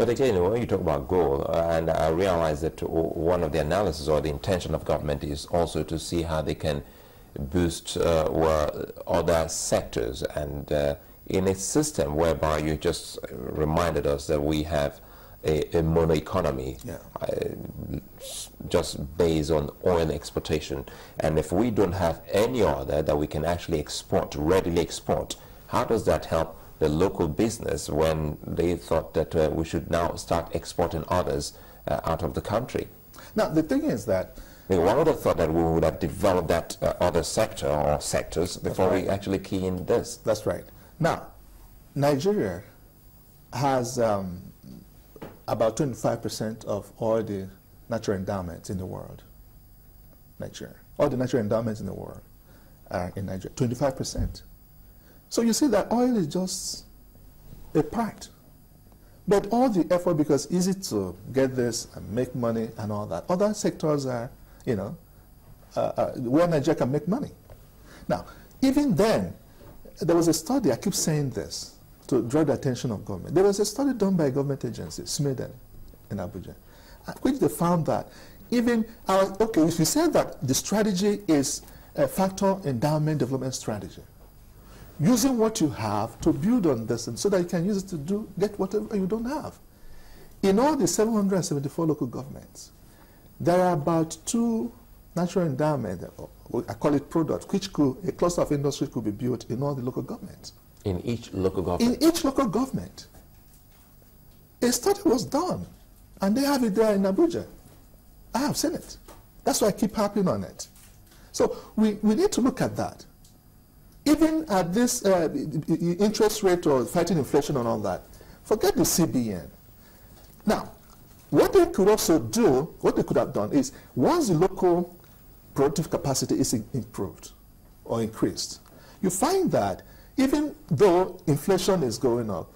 But again, when you talk about goal, uh, and I realize that one of the analysis or the intention of government is also to see how they can boost uh, other sectors and uh, in a system whereby you just reminded us that we have a, a mono economy yeah. uh, just based on oil exportation. And if we don't have any other that we can actually export, readily export, how does that help the local business when they thought that uh, we should now start exporting others uh, out of the country? Now, the thing is that one would have thought that we would have developed that uh, other sector or sectors before right. we actually key in this. That's right. Now, Nigeria has um, about 25% of all the natural endowments in the world. Nigeria. All the natural endowments in the world are in Nigeria. 25%. So you see that oil is just a part. But all the effort, because easy to get this and make money and all that. Other sectors are, you know, uh, uh, where Nigeria can make money. Now, even then, there was a study, I keep saying this, to draw the attention of government. There was a study done by a government agency, SMEDAN, in Abuja, uh, which they found that even, our, okay, if you say that the strategy is a factor endowment development strategy, using what you have to build on this and so that you can use it to do, get whatever you don't have. In all the 774 local governments, there are about two natural endowments, I call it products, which could, a cluster of industry could be built in all the local governments. In each local government? In each local government. A study was done, and they have it there in Abuja. I have seen it. That's why I keep harping on it. So we, we need to look at that. Even at this uh, interest rate or fighting inflation and all that, forget the CBN. Now, what they could also do, what they could have done is, once the local productive capacity is improved or increased, you find that even though inflation is going up,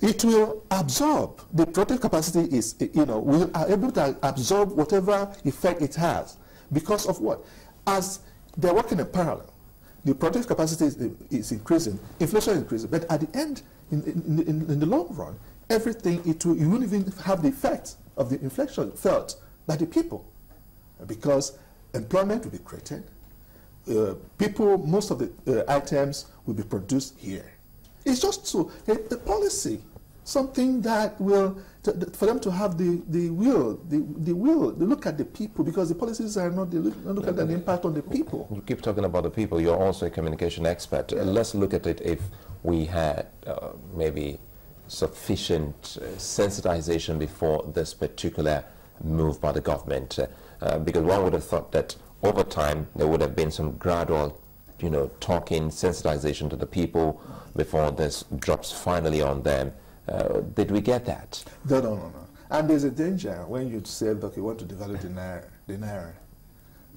it will absorb, the productive capacity is, you know, we are able to absorb whatever effect it has. Because of what? As they're working in parallel, the productive capacity is, is increasing, inflation is increasing, but at the end, in, in, in, in the long run, everything, it will, you won't even have the effect of the inflation felt by the people. Because employment will be created, uh, people, most of the uh, items will be produced here. It's just so a, a policy, something that will, to, for them to have the, the will, the, the will, they look at the people because the policies are not, they look, look at the impact on the people. You keep talking about the people, you're also a communication expert. Yeah. let's look at it if we had uh, maybe sufficient uh, sensitization before this particular move by the government. Uh, because one would have thought that over time, there would have been some gradual, you know, talking, sensitization to the people before this drops finally on them. Uh, did we get that? No, no, no, no. And there's a danger when you say, look, you want to develop the naira, the naira.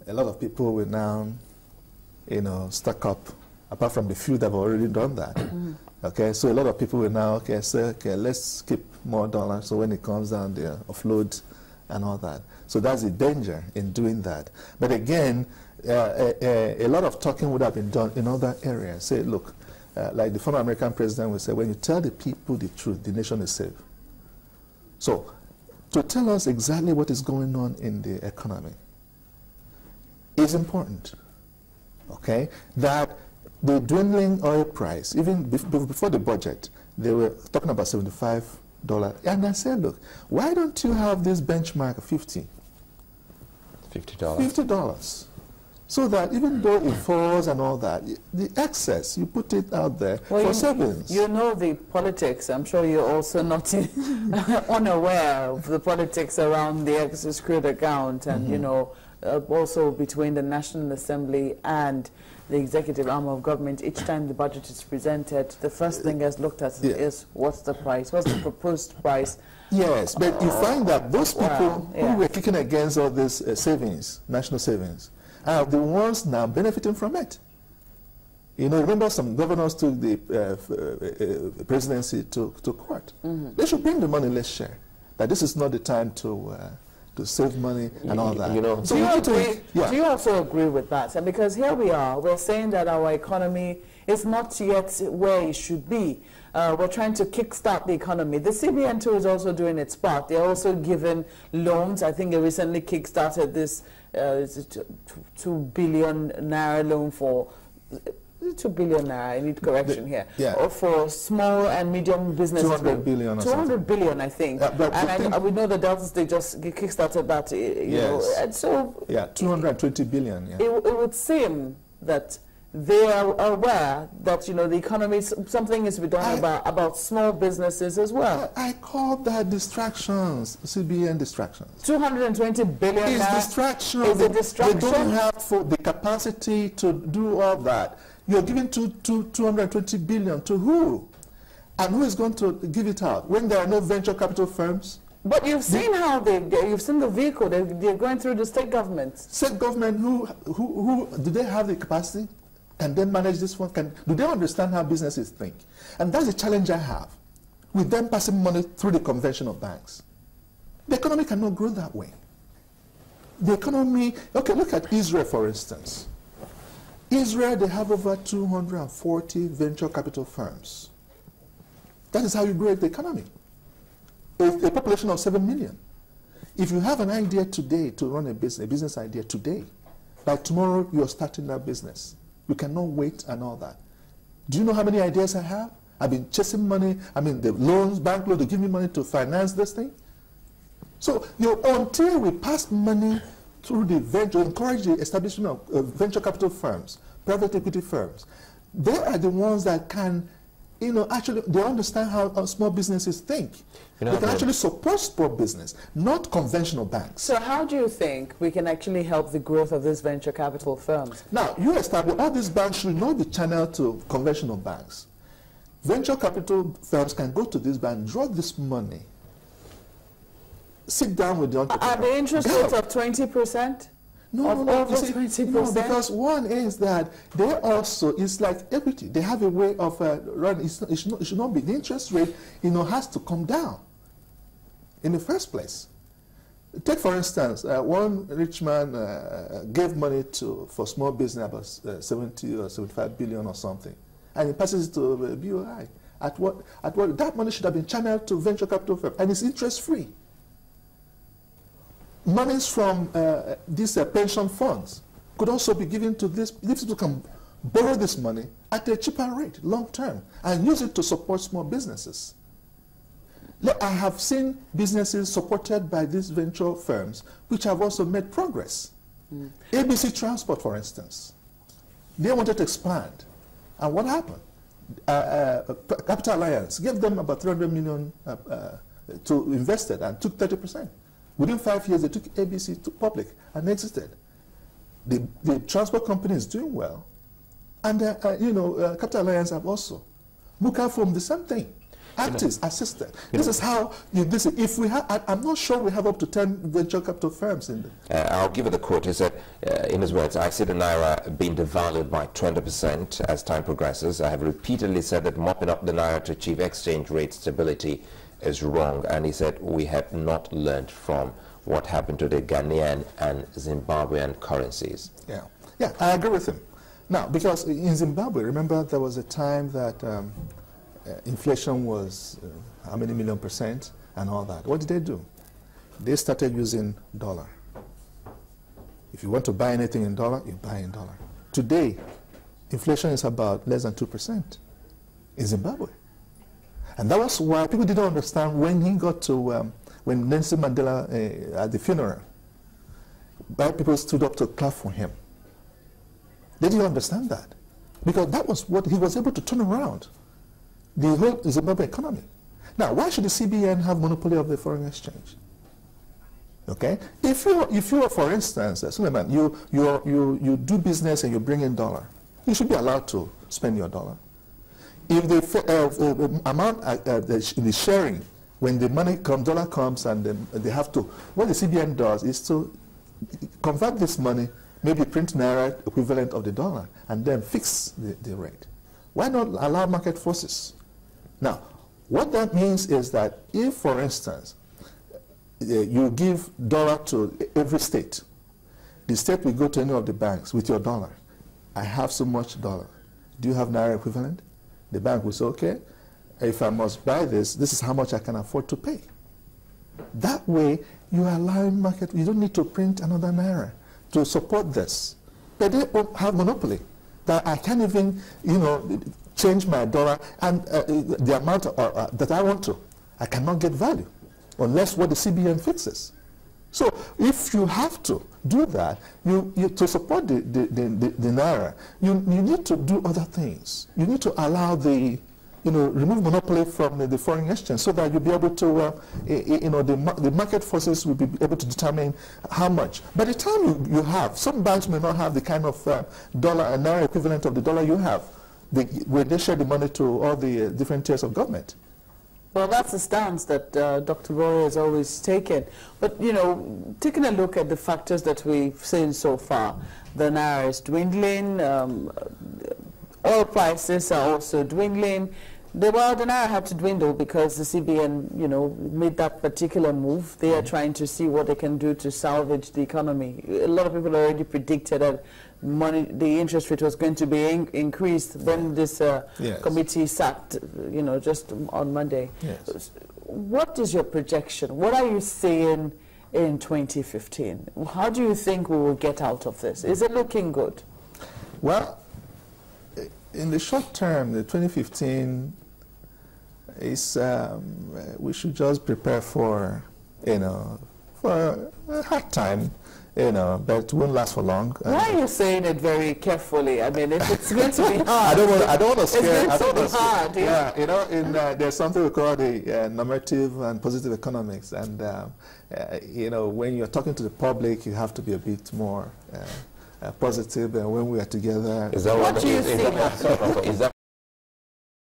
A lot of people will now, you know, stack up, apart from the few that have already done that. Mm. Okay, so a lot of people will now, okay, say, okay, let's keep more dollars, so when it comes down, they offload and all that. So that's the danger in doing that. But again, uh, a, a, lot of talking would have been done in other areas. Say, look, uh, like the former American president would say, when you tell the people the truth, the nation is safe. So, to tell us exactly what is going on in the economy is important. Okay? That the dwindling oil price, even before the budget, they were talking about 75 dollars. And I said, look, why don't you have this benchmark of 50? $50. $50. So that even though it falls and all that, the excess, you put it out there well, for you, savings. You know the politics. I'm sure you're also not unaware of the politics around the excess crude account and, mm -hmm. you mm-hmm. know, uh, also between the National Assembly and the executive arm of government, each time the budget is presented, the first thing is looked at yeah. is what's the price, what's the proposed price Yes, but you find that those people yeah. who were kicking against all these uh, savings, national savings, are the ones now benefiting from it. You know, remember some governors took the uh, uh, presidency to, to court. Mm -hmm. They should bring the money, let's share. That this is not the time to, uh, to save money and all that. You know, so do, you agree, yeah. do you also agree with that? And because here we are, we're saying that our economy is not yet where it should be. Uh, we're trying to kickstart the economy. The CBN too is also doing its part. They're also giving loans. I think they recently kickstarted this uh, is it two- two billion naira loan for. Two billion naira. I need correction here. yeah. Or for small and medium businesses. Two hundred billion. Two hundred billion, I think. Yeah, but and the I, we know the Delta State just kickstarted that. uh, You know, and so Yeah, 220 billion. Yeah. it, it would seem that they are aware that you know the economy something is to be done I- about about small businesses as well. I I call that distractions, CBN distractions. 220 billion It's naira distraction. is a distraction. They don't have for the capacity to do all that. You're giving to, to 220 billion to who? And who is going to give it out when there are no venture capital firms? But you've seen how they, they you've seen the vehicle. They, they're going through the state government. State government, who, who, who, do they have the capacity? Can they manage this one? Can, do they understand how businesses think? And that's the challenge I have with them passing money through the conventional banks. The economy cannot grow that way. The economy, okay, look at Israel, for instance. Israel, they have over 240 venture capital firms. That is how you grow the economy. A, a population of 7 million. If you have an idea today to run a business, a business idea today, by tomorrow you're starting that business. You cannot wait and all that. Do you know how many ideas I have? I've been chasing money. I mean, the loans, bank loan, they give me money to finance this thing. So you know, until we pass money through the venture, encourage the establishment of uh, venture capital firms, private equity firms, they are the ones that can, you know, actually, they understand how, how small businesses think. You know, they can the- actually support small business, not conventional banks. So how do you think we can actually help the growth of these venture capital firms? Now, you establish all these banks should not be channeled to conventional banks. Venture capital firms can go to this bank, draw this money, sit down with the entrepreneur. Are the interest Yeah. rates of 20 percent? No, no, no. you see, 20%? no, because one is that they also, it's like equity. They have a way of uh, running. It's, it, should not, it should not be. The interest rate, you know, has to come down in the first place. Take, for instance, uh, one rich man uh, gave money to for small business about uh, 70 or 75 billion or something, and he passes it to uh, BOI. At what, at what, that money should have been channeled to venture capital firm, and it's interest free monies from uh, these uh, pension funds could also be given to this. These people can borrow this money at a cheaper rate, long term, and use it to support small businesses. I have seen businesses supported by these venture firms which have also made progress. ABC Transport, for instance, they wanted to expand. And what happened? Uh, uh, Capital Alliance gave them about 300 million uh, uh, to invested and took 30 percent. Within five years, they took ABC to public and exited. The, the transport company is doing well. And, uh, uh, you know, uh, Capital Alliance have also. Muka from the same thing. Actis, assisted. This is how, you, this, if we have, I, I'm not sure we have up to 10 venture capital firms in the, Uh, I'll give you the quote. He said, uh, in his words, I see the Naira being devalued by 20% as time progresses. I have repeatedly said that mopping up the Naira to achieve exchange rate stability is wrong. And he said, we have not learned from what happened to the Ghanaian and Zimbabwean currencies. Yeah, yeah, I agree with him. Now, because in Zimbabwe, remember there was a time that um, uh, inflation was uh, how many million percent and all that. What did they do? They started using dollar. If you want to buy anything in dollar, you buy in dollar. Today, inflation is about less than 2% in Zimbabwe. And that was why people didn't understand when he got to, um, when Nelson Mandela uh, at the funeral, white people stood up to clap for him. They didn't understand that. Because that was what he was able to turn around the whole Zimbabwe economy. Now, why should the CBN have monopoly of the foreign exchange? Okay? If you, if you are, for instance, uh, Suleiman, you, you, are- you, you do business and you bring in dollar, you should be allowed to spend your dollar. If the uh, uh, amount uh, uh, the, sharing, when the money comes, dollar comes, and they have to, what the CBN does is to convert this money, maybe print naira equivalent of the dollar, and then fix the, the rate. Why not allow market forces? Now, what that means is that if, for instance, you give dollar to every state. The state will go to any of the banks with your dollar. I have so much dollar. Do you have naira equivalent? The bank will say, okay, if I must buy this, this is how much I can afford to pay. That way, you are allowing market, you don't need to print another naira to support this. But they have monopoly. That I can't even, you know, change my dollar and uh, the amount uh, uh, that I want to. I cannot get value unless what the CBN fixes. So if you have to do that, you, you to support the, the, the, the, the Naira, you, you need to do other things. You need to allow the, you know, remove monopoly from the, the foreign exchange so that you'll be able to, uh, you know, the, the market forces will be able to determine how much. By the time you, you have, some banks may not have the kind of uh, dollar and Naira equivalent of the dollar you have they, when they share the money to all the uh, different tiers of government. Well, that's the stance that uh, Dr. Roy has always taken. But, you know, taking a look at the factors that we've seen so far, the Naira is dwindling, um, oil prices are also dwindling. The, well, the Naira had to dwindle because the CBN, you know, made that particular move. They are trying to see what they can do to salvage the economy. A lot of people already predicted that money, the interest rate was going to be in increased when this uh, yes. committee sat, you know, just on Monday. Yes. What is your projection? What are you seeing in 2015? How do you think we will get out of this? Is it looking good? Well, in the short term, the 2015 is um, we should just prepare for, you know, for a hard time you know, but it won't last for long. Why are you saying it very carefully? I mean, if it's going to be hard. I don't want. I don't want to scare. It's going to be hard. Yeah. yeah, you know, in, uh, there's something we call the uh, normative and positive economics, and uh, uh, you know, when you're talking to the public, you have to be a bit more. Uh, uh, positive, and when we are together, is that what, what do you is, is, that, is that